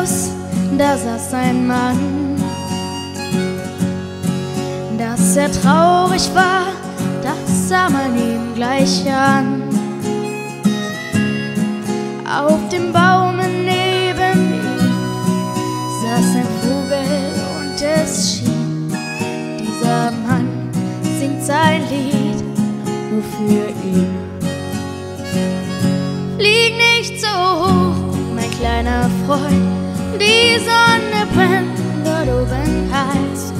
Fluss, da saß ein Mann. Dass er traurig war, das sah man ihm gleich an. Auf dem Baume neben ihm saß ein Vogel und es schien, dieser Mann singt sein Lied nur für ihn. Flieg nicht so hoch, mein kleiner Freund, die Sonne brennt dort oben heiß.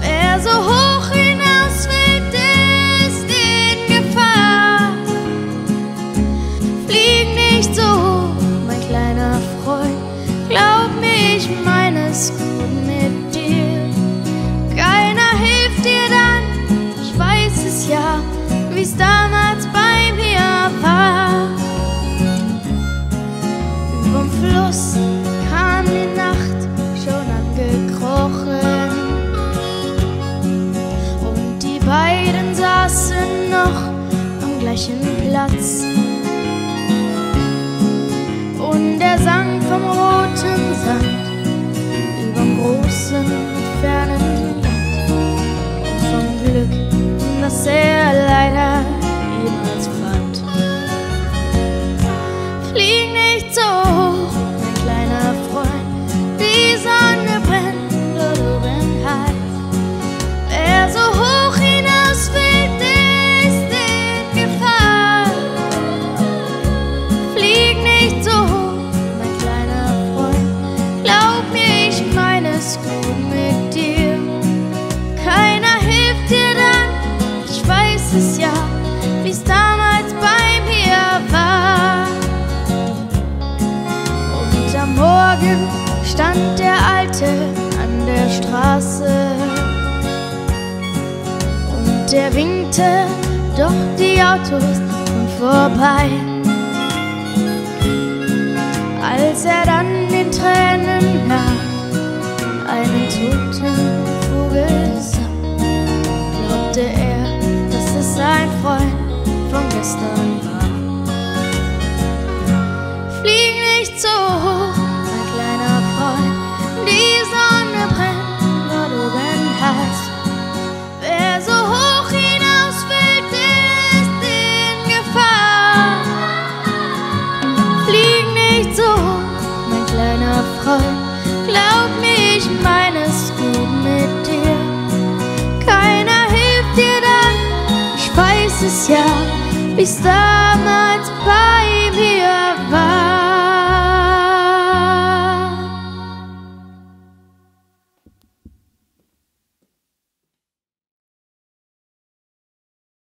Wer so hoch hinaus will, der ist in Gefahr. Flieg nicht so hoch, mein kleiner Freund, glaub mir, ich meine es gut mit dir. Keiner hilft dir dann, ich weiß es ja, wie's damals bei mir war. Überm Fluss beiden saßen noch am gleichen Platz. Morgen stand der Alte an der Straße und er winkte, doch die Autos fuhren vorbei. Als er dann in Tränen nach einen toten Vogel sah, glaubte er, dass es ein Freund von gestern war. Flieg nicht so hoch, hilft dir dann,